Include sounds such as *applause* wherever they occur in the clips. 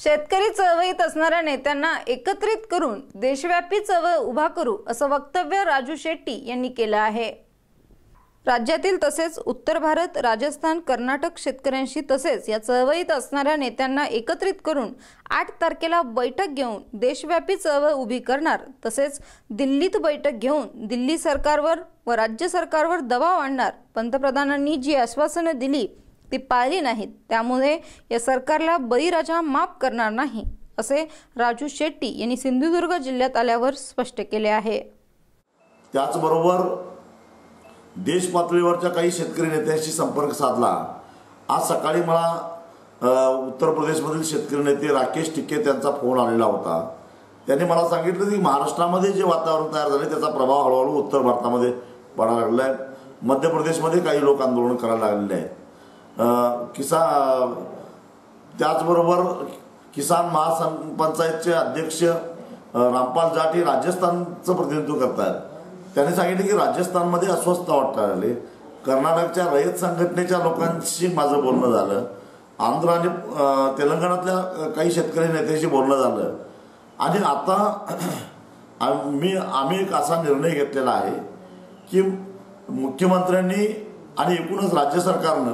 शेतकरी चळवळीत असणाऱ्या नेत्यांना एकत्रित करून देशव्यापी चळवळ उभा करू असं वक्तव्य राजू शेट्टी यांनी केलं आहे. राज्यातील तसेच उत्तर भारत राजस्थान कर्नाटक शेतकऱ्यांशी तसेच या चळवळीत असणाऱ्या नेत्यांना एकत्रित करून आठ तारखेला बैठक घेऊन देशव्यापी चळवळ उभी करणार तसेच दिल्लीत बैठक घेऊन दिल्ली सरकारवर व राज्य सरकारवर दबाव आणणार पंतप्रधानांनी जी आश्वासनं दिली ती पाळली नाहीत. त्यामुळे या सरकारला बळीराजा माफ करणार नाही असे राजू शेट्टी यांनी सिंधुदुर्ग जिल्ह्यात आल्यावर स्पष्ट केले आहे. त्याचबरोबर देश पातळीवरच्या काही शेतकरी नेत्यांशी संपर्क साधला. आज सकाळी मला उत्तर प्रदेशमधील शेतकरी नेते राकेश टिक्के त्यांचा फोन आलेला होता. त्यांनी मला सांगितलं की महाराष्ट्रामध्ये जे वातावरण तयार झाले त्याचा प्रभाव हळूहळू उत्तर भारतामध्ये पडायला लागला आहे मध्य प्रदेशमध्ये काही लोक आंदोलन करायला लागलेले आहेत. किसान किसा त्याचबरोबर किसान महापंचायतचे अध्यक्ष रामपाल जाट हे राजस्थानचं प्रतिनिधित्व करतात त्यांनी सांगितलं की राजस्थानमध्ये अस्वस्थ वाटायला कर्नाटकच्या रयत संघटनेच्या लोकांशी माझं बोलणं झालं. आंध्र आणि तेलंगणातल्या काही शेतकरी नेत्यांशी बोलणं झालं. आणि आता *clears throat* मी आम्ही एक असा निर्णय घेतलेला आहे की मुख्यमंत्र्यांनी आणि एकूणच राज्य सरकारनं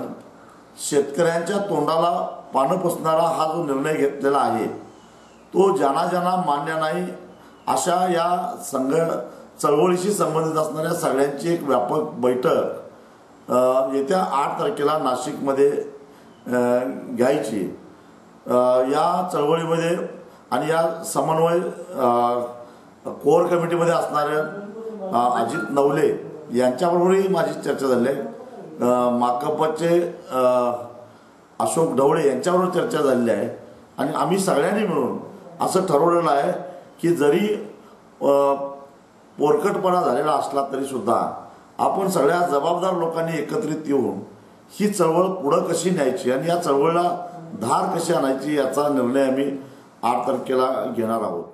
शेतकऱ्यांच्या तोंडाला पानं पुसणारा हा जो निर्णय घेतलेला आहे तो ज्यांना ज्यांना मान्य नाही अशा या संघ चळवळीशी संबंधित असणाऱ्या सगळ्यांची एक व्यापक बैठक येत्या आठ तारखेला नाशिकमध्ये घ्यायची. या चळवळीमध्ये आणि या समन्वय कोर कमिटीमध्ये असणाऱ्या अजित नवले यांच्याबरोबरही माझी चर्चा झाली आहे. माकपचे अशोक ढवळे यांच्यावर चर्चा झालेली आहे. आणि आम्ही सगळ्यांनी मिळून असं ठरवलेलं आहे की जरी पोरकटपणा झालेला असला तरी सुद्धा आपण सगळ्या जबाबदार लोकांनी एकत्रित येऊन ही चळवळ पुढं कशी न्यायची आणि या चळवळीला धार कशी आणायची याचा निर्णय आम्ही आठ तारखेला घेणार आहोत.